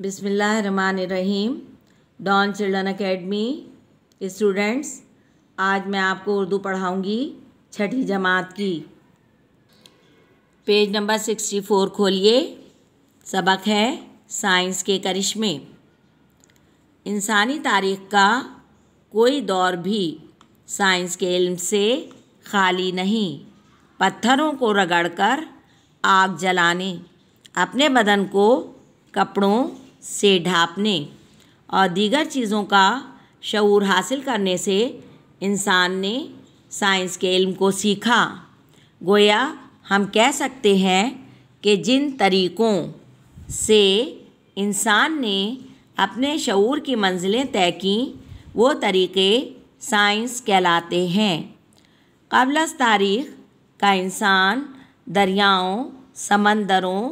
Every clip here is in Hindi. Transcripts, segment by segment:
बिसमीम डॉन चिल्ड्रन अकेडमी स्टूडेंट्स आज मैं आपको उर्दू पढ़ाऊँगी, छठी जमात की। पेज नंबर सिक्सटी फोर खोलिए। सबक है साइंस के करिश्मे। इंसानी तारीख का कोई दौर भी साइंस के इल्म से खाली नहीं। पत्थरों को रगड़कर आग जलाने, अपने बदन को कपड़ों से ढांपने और दीगर चीज़ों का शूर हासिल करने से इंसान ने साइंस के इल्म को सीखा। गोया हम कह सकते हैं कि जिन तरीक़ों से इंसान ने अपने शूर की मंजिलें तय की, वो तरीक़े साइंस कहलाते हैं। कबल तारीख़ का इंसान दरियाओं, समंदरों,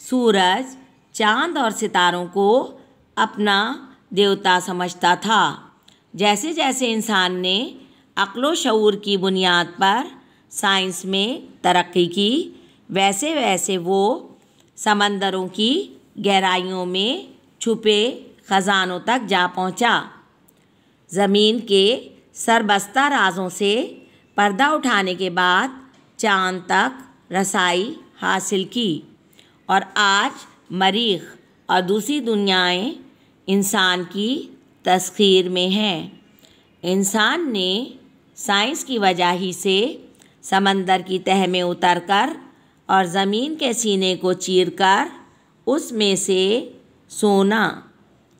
सूरज चाँद और सितारों को अपना देवता समझता था जैसे जैसे इंसान ने अक्लो शूर की बुनियाद पर साइंस में तरक्की की वैसे वैसे वो समंदरों की गहराइयों में छुपे ख़जानों तक जा पहुँचा। ज़मीन के सरबस्ता राजों से पर्दा उठाने के बाद चाँद तक रसाई हासिल की और आज मरीख और दूसरी दुनियाएँ इंसान की तस्खीर में हैं। इंसान ने साइंस की वजह ही से समंदर की तह में उतर कर और ज़मीन के सीने को चीर कर उसमें से सोना,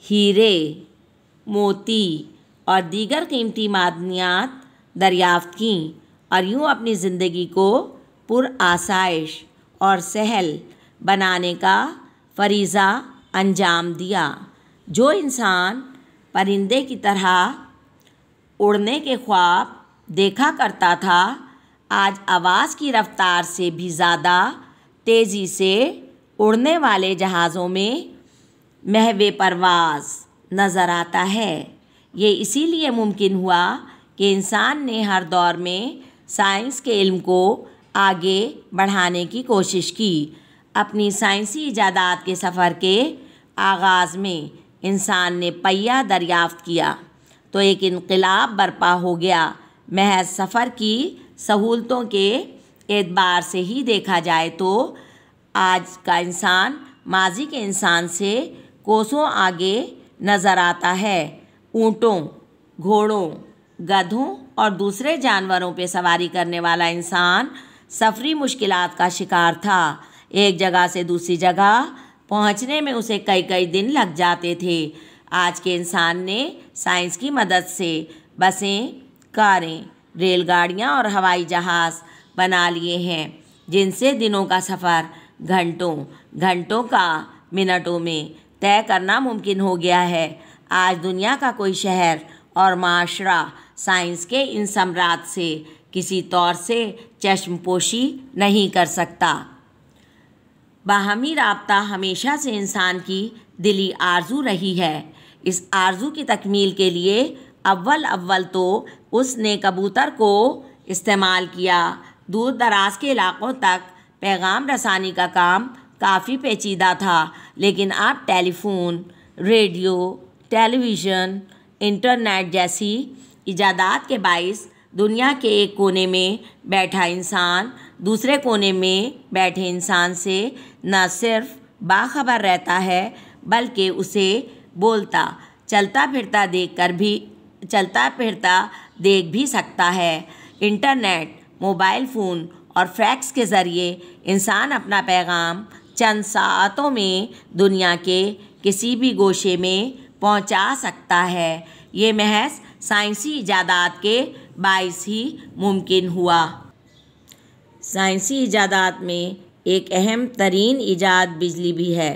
हीरे, मोती और दीगर कीमती मादनियात दरियाफ्त की और यूँ अपनी ज़िंदगी को पुरआसाइश और सहल बनाने का फरीज़ा अंजाम दिया। जो इंसान परिंदे की तरह उड़ने के ख्वाब देखा करता था, आज आवाज़ की रफ़्तार से भी ज़्यादा तेज़ी से उड़ने वाले जहाज़ों में महवे परवाज़ नज़र आता है। ये इसीलिए मुमकिन हुआ कि इंसान ने हर दौर में साइंस के इल्म को आगे बढ़ाने की कोशिश की। अपनी साइंसी ईजादात के सफ़र के आगाज़ में इंसान ने पहिया दरियाफ्त किया। तो एक इनकलाब बर्पा हो गया। महज सफ़र की सहूलतों के एतबार से ही देखा जाए तो आज का इंसान, माजी के इंसान से कोसों आगे नज़र आता है। ऊँटों, घोड़ों, गधों और दूसरे जानवरों पर सवारी करने वाला इंसान सफरी मुश्किलात का शिकार था। एक जगह से दूसरी जगह पहुँचने में उसे कई कई दिन लग जाते थे। आज के इंसान ने साइंस की मदद से बसें, कारें, रेलगाड़ियाँ और हवाई जहाज़ बना लिए हैं, जिनसे दिनों का सफ़र घंटों घंटों का मिनटों में तय करना मुमकिन हो गया है। आज दुनिया का कोई शहर और माशरा साइंस के इन सम्राट से किसी तौर से चश्मपोशी नहीं कर सकता। बाहमी रबता हमेशा से इंसान की दिली आरज़ू रही है। इस आरज़ू की तकमील के लिए अव्वल अव्वल तो उसने कबूतर को इस्तेमाल किया। दूर दराज के इलाक़ों तक पैगाम रसानी का काम काफ़ी पेचीदा था, लेकिन अब टेलीफोन, रेडियो, टेलीविज़न, इंटरनेट जैसी ईजादात के बायस दुनिया के एक कोने में बैठा इंसान दूसरे कोने में बैठे इंसान से न सिर्फ़ बाखबर रहता है, बल्कि उसे बोलता, चलता फिरता देख कर भी, चलता फिरता देख भी सकता है। इंटरनेट, मोबाइल फ़ोन और फैक्स के ज़रिए इंसान अपना पैगाम चंद सातों में दुनिया के किसी भी गोशे में पहुँचा सकता है। ये महज साइंसी ईजादात के बायस ही मुमकिन हुआ। साइंसी ईजादात में एक अहम तरीन ईजाद बिजली भी है।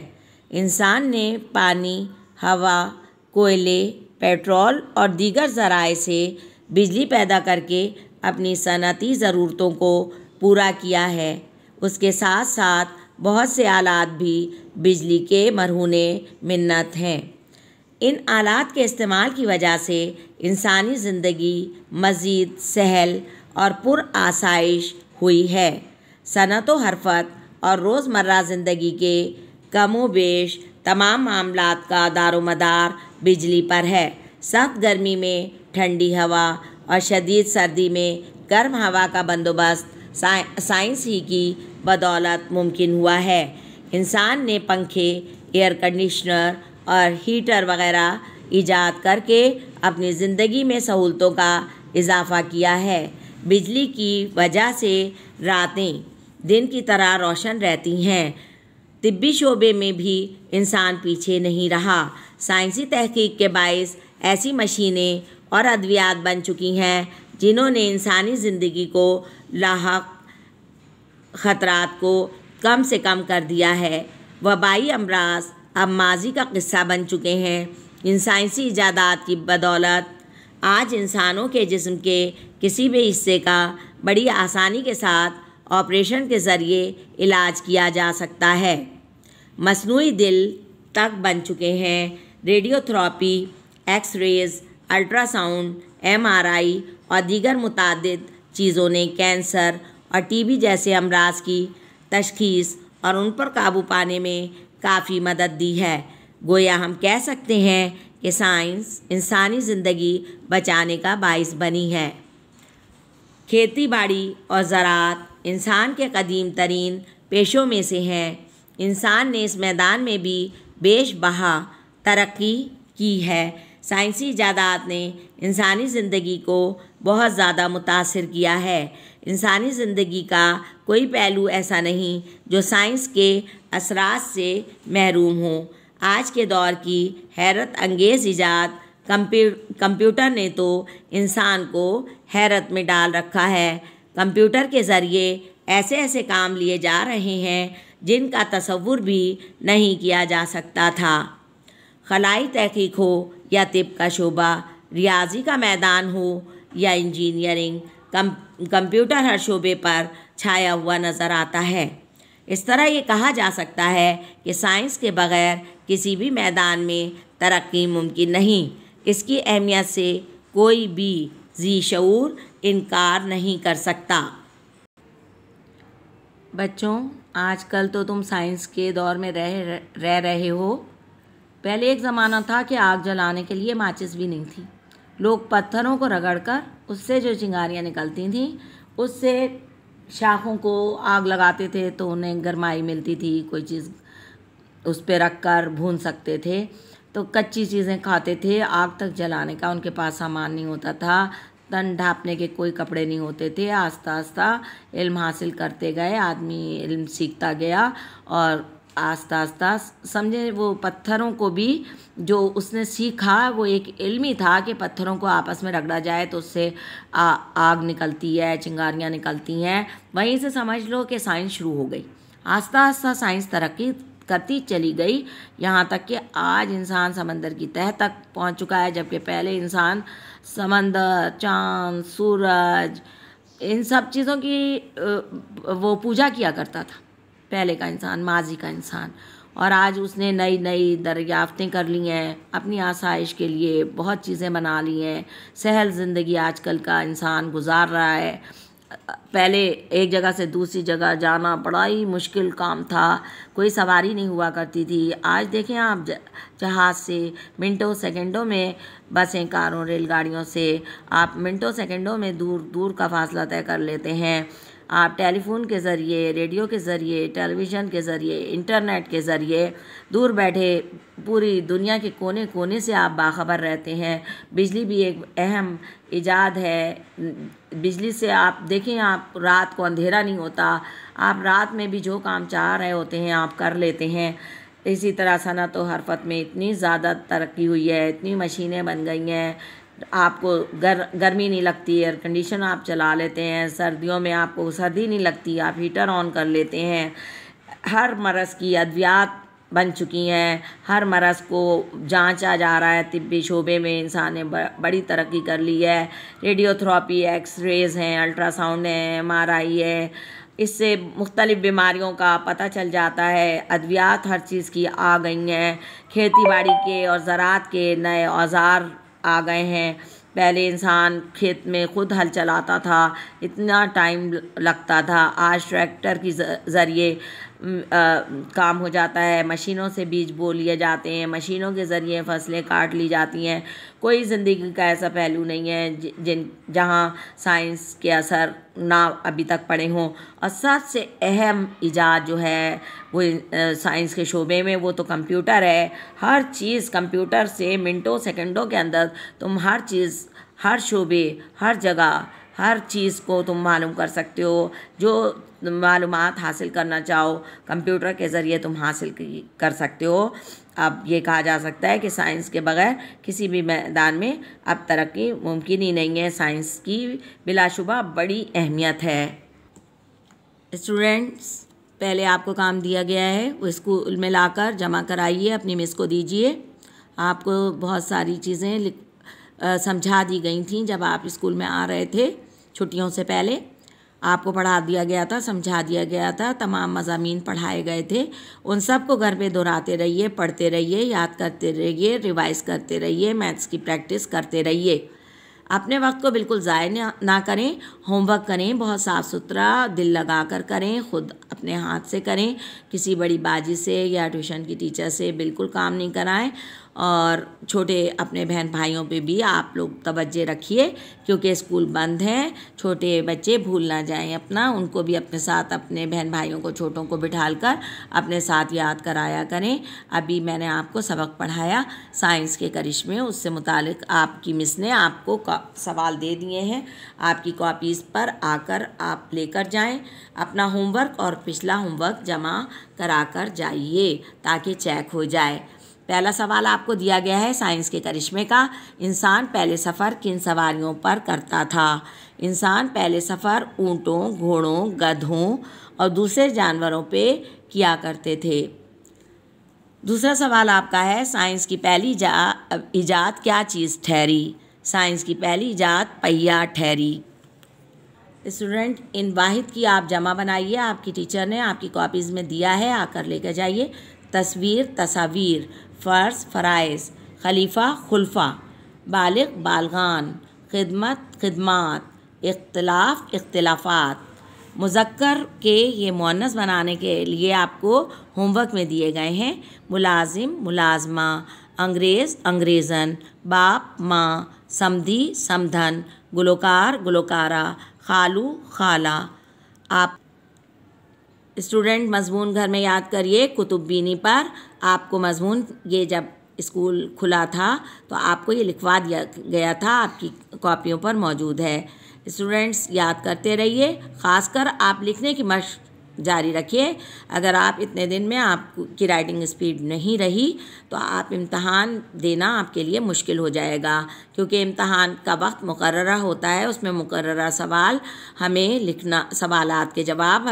इंसान ने पानी, हवा, कोयले, पेट्रोल और दीगर ज़राए से बिजली पैदा करके अपनी सनती ज़रूरतों को पूरा किया है। उसके साथ साथ बहुत से आलात भी बिजली के मरहूने मिन्नत हैं। इन आलात के इस्तेमाल की वजह से इंसानी ज़िंदगी मज़ीद सहल और पुरआसाइश हुई है। सनत, हरफत और रोज़मर्रा ज़िंदगी के कमो बेश तमाम मामला का दारोमदार बिजली पर है। सख्त गर्मी में ठंडी हवा और शदीद सर्दी में गर्म हवा का बंदोबस्त साइंस ही की बदौलत मुमकिन हुआ है। इंसान ने पंखे, एयर कंडीशनर और हीटर वगैरह ईजाद करके अपनी ज़िंदगी में सहूलतों का इजाफ़ा किया है। बिजली की वजह से रातें दिन की तरह रोशन रहती हैं। तिब्बी शोबे में भी इंसान पीछे नहीं रहा। साइंसी तहकीक के बायस ऐसी मशीनें और अद्वियात बन चुकी हैं, जिन्होंने इंसानी ज़िंदगी को लाक ख़तरात को कम से कम कर दिया है। वबाई अमराज अब माजी का किस्सा बन चुके हैं। इन साइंसी ईजादात की बदौलत आज इंसानों के जिस्म के किसी भी हिस्से का बड़ी आसानी के साथ ऑपरेशन के ज़रिए इलाज किया जा सकता है। मसनू दिल तक बन चुके हैं। Radiotherapy X rays ultrasound, MRI और दीगर मुतद चीज़ों ने कैंसर और टीबी जैसे अमराज की तशखीस और उन पर काबू पाने में काफ़ी मदद दी है। गोया हम कह सकते हैं कि साइंस इंसानी ज़िंदगी बचाने का बायस बनी है। खेती बाड़ी और ज़रात इंसान के कदीम तरीन पेशों में से हैं। इंसान ने इस मैदान में भी बेश बहा तरक्की की है। साइंसी ईजादात ने इंसानी ज़िंदगी को बहुत ज़्यादा मुतासर किया है। इंसानी ज़िंदगी का कोई पहलू ऐसा नहीं जो साइंस के असरात से महरूम हो। आज के दौर की हैरत अंगेज़ ईजाद कंप्यू, कंप्यूटर ने तो इंसान को हैरत में डाल रखा है। कंप्यूटर के ज़रिए ऐसे ऐसे काम लिए जा रहे हैं, जिनका तसव्वुर भी नहीं किया जा सकता था। खलाई तहकीक हो या तिब का शोबा, रियाजी का मैदान हो या इंजीनियरिंग, कम, कंप्यूटर हर शोबे पर छाया हुआ नज़र आता है। इस तरह ये कहा जा सकता है कि साइंस के बग़ैर किसी भी मैदान में तरक्की मुमकिन नहीं। इसकी अहमियत से कोई भी जी शूर इनकार नहीं कर सकता। बच्चों, आजकल तो तुम साइंस के दौर में रह रह रहे हो। पहले एक ज़माना था कि आग जलाने के लिए माचिस भी नहीं थी। लोग पत्थरों को रगड़कर उससे जो चिंगारियाँ निकलती थीं, उससे शाखों को आग लगाते थे तो उन्हें गरमाई मिलती थी, कोई चीज़ उस पर रख कर भून सकते थे। तो कच्ची चीज़ें खाते थे, आग तक जलाने का उनके पास सामान नहीं होता था, तन ढापने के कोई कपड़े नहीं होते थे। आस्ता आस्ता इल्म हासिल करते गए, आदमी इल्म सीखता गया और आस्ता आस्ता समझे? वो पत्थरों को भी जो उसने सीखा वो एक इल्मी था कि पत्थरों को आपस में रगड़ा जाए तो उससे आ, आग निकलती है चिंगारियाँ निकलती हैं। वहीं से समझ लो कि साइंस शुरू हो गई। आस्ता आस्ता साइंस तरक्की करती चली गई। यहाँ तक कि आज इंसान समंदर की तह तक पहुँच चुका है जबकि पहले इंसान समंदर चाँद सूरज इन सब चीज़ों की वो पूजा किया करता था। पहले का इंसान, माजी का इंसान। और आज उसने नई नई दरियाफ्तें कर ली हैं, अपनी आसाइश के लिए बहुत चीज़ें बना ली हैं। सहल ज़िंदगी आजकल का इंसान गुजार रहा है। पहले एक जगह से दूसरी जगह जाना बड़ा ही मुश्किल काम था। कोई सवारी नहीं हुआ करती थी। आज देखें आप जहाज़ से मिनटों, सेकंडों में बसें, कारों, रेलगाड़ियों से आप मिनटों, सेकंडों में दूर दूर का फासला तय कर लेते हैं। आप टेलीफोन के ज़रिए, रेडियो के ज़रिए, टेलीविज़न के ज़रिए, इंटरनेट के ज़रिए दूर बैठे पूरी दुनिया के कोने कोने से आप बाखबर रहते हैं। बिजली भी एक अहम ईजाद है। बिजली से आप देखें, आप रात को अंधेरा नहीं होता। आप रात में भी जो काम चाह रहे होते हैं, आप कर लेते हैं। इसी तरह सनत व हरफत में इतनी ज़्यादा तरक्की हुई है, इतनी मशीनें बन गई हैं। आपको गर, गर्मी नहीं लगती एयर कंडीशन आप चला लेते हैं, सर्दियों में आपको सर्दी नहीं लगती, आप हीटर ऑन कर लेते हैं। हर मरज़ की अद्वियात बन चुकी हैं, हर मरज़ को जांचा जा रहा है, तिब्बी शोबे में इंसान ने बड़ी तरक्की कर ली है। रेडियोथेरापी एक्स रेज़ हैं अल्ट्रासाउंड है एम है। इससे मुख्तलिफ़ बीमारियों का पता चल जाता है। अद्वियात हर चीज़ की आ गई हैं। खेती बाड़ी के और ज़रात के नए औज़ार आ गए हैं। पहले इंसान खेत में खुद हल चलाता था, इतना टाइम लगता था। आज ट्रैक्टर की ज़रिए काम हो जाता है, मशीनों से बीज बो लिए जाते हैं, मशीनों के ज़रिए फ़सलें काट ली जाती हैं। कोई ज़िंदगी का ऐसा पहलू नहीं है जिन, जहाँ साइंस के असर ना अभी तक पड़े हों। और सबसे अहम ईजाद जो है, वो साइंस के शोबे में, वो तो कंप्यूटर है। हर चीज़ कंप्यूटर से मिनटों, सेकंडों के अंदर तुम हर चीज़, हर शोबे, हर जगह हर चीज़ को तुम मालूम कर सकते हो। जो मालूम हासिल करना चाहो, कंप्यूटर के ज़रिए तुम हासिल कर सकते हो। अब ये कहा जा सकता है कि साइंस के बगैर किसी भी मैदान में अब तरक्की मुमकिन ही नहीं है। साइंस की बिलाशुबा बड़ी अहमियत है। स्टूडेंट्स, पहले आपको काम दिया गया है, वो स्कूल में लाकर जमा कराइए, अपनी मिस को दीजिए। आपको बहुत सारी चीज़ें समझा दी गई थी जब आप स्कूल में आ रहे थे। छुट्टियों से पहले आपको पढ़ा दिया गया था, समझा दिया गया था, तमाम मजामी पढ़ाए गए थे। उन सबको घर पे दोहराते रहिए, पढ़ते रहिए, याद करते रहिए, रिवाइज करते रहिए, मैथ्स की प्रैक्टिस करते रहिए। अपने वक्त को बिल्कुल ज़ाय ना करें, होमवर्क करें, बहुत साफ़ सुथरा दिल लगा कर करें, ख़ुद अपने हाथ से करें, किसी बड़ी बाजी से या ट्यूशन की टीचर से बिल्कुल काम नहीं कराएँ। और छोटे अपने बहन भाइयों पे भी आप लोग तवज्जो रखिए, क्योंकि स्कूल बंद हैं, छोटे बच्चे भूल ना जाएँ अपना। उनको भी अपने साथ अपने बहन भाइयों को, छोटों को बिठाल कर अपने साथ याद कराया करें। अभी मैंने आपको सबक पढ़ाया, साइंस के करिश्मे, उससे मुतालिक आपकी मिस ने आपको सवाल दे दिए हैं। आपकी कॉपीज़ पर आकर आप लेकर जाएँ, अपना होमवर्क और पिछला होमवर्क जमा करा कर जाइए ताकि चेक हो जाए। पहला सवाल आपको दिया गया है साइंस के करिश्मे का। इंसान पहले सफ़र किन सवारियों पर करता था? इंसान पहले सफ़र ऊँटों, घोड़ों, गधों और दूसरे जानवरों पे किया करते थे। दूसरा सवाल आपका है साइंस की पहली ईजाद क्या चीज़ ठहरी? साइंस की पहली ईजाद पहिया ठहरी। स्टूडेंट इन वाहिद की आप जमा बनाइए, आपकी टीचर ने आपकी कॉपीज़ में दिया है, आकर लेकर जाइए। तस्वीर तस्वीर फ़र्ज़ फ़राइज़, खलीफा, खुलफा, बालग, बालगान, खिदमत, खिदमात, इख्तलाफ, इख्तलाफात। मुजक्कर के ये मुन्नस बनाने के लिए आपको होमवर्क में दिए गए हैं। मुलाजिम, मुलाजमा, अंग्रेज़, अंग्रेज़न, बाप, माँ, समधी, समधन, गुलकार, गुलकारा खालू खाला। आप स्टूडेंट मजमून घर में याद करिए, कुतुब बीनी पर आपको मजमून ये जब स्कूल खुला था तो आपको ये लिखवा दिया गया था, आपकी कॉपियों पर मौजूद है। स्टूडेंट्स याद करते रहिए, ख़ासकर आप लिखने की मश जारी रखिए। अगर आप इतने दिन में आपकी राइटिंग स्पीड नहीं रही तो आप इम्तहान देना आपके लिए मुश्किल हो जाएगा, क्योंकि इम्तहान का वक्त मुकर होता है। उसमें मुकर सवाल हमें लिखना, सवालात के जवाब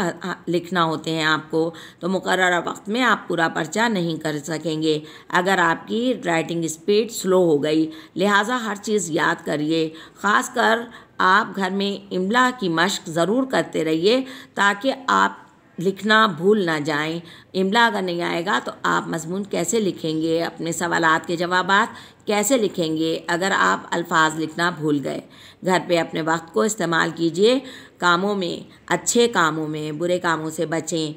लिखना होते हैं आपको। तो मुकर वक्त में आप पूरा पर्चा नहीं कर सकेंगे। अगर आपकी राइटिंग स्पीड स्लो हो गई, लिहाजा हर चीज़ याद करिए। ख़ासकर आप घर में इमला की मश्क ज़रूर करते रहिए, ताकि आप लिखना भूल ना जाएँ। इमला अगर नहीं आएगा तो आप मजमून कैसे लिखेंगे? अपने सवालात के जवाब कैसे लिखेंगे? अगर आप अल्फाज लिखना भूल गए। घर पे अपने वक्त को इस्तेमाल कीजिए। कामों में, अच्छे कामों में, बुरे कामों से बचें।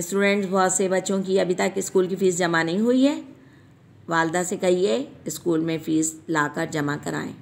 स्टूडेंट्स बहुत से बच्चों की अभी तक स्कूल की फ़ीस जमा नहीं हुई है। वालदा से कहिए, स्कूल में फ़ीस लाकर जमा कराएँ।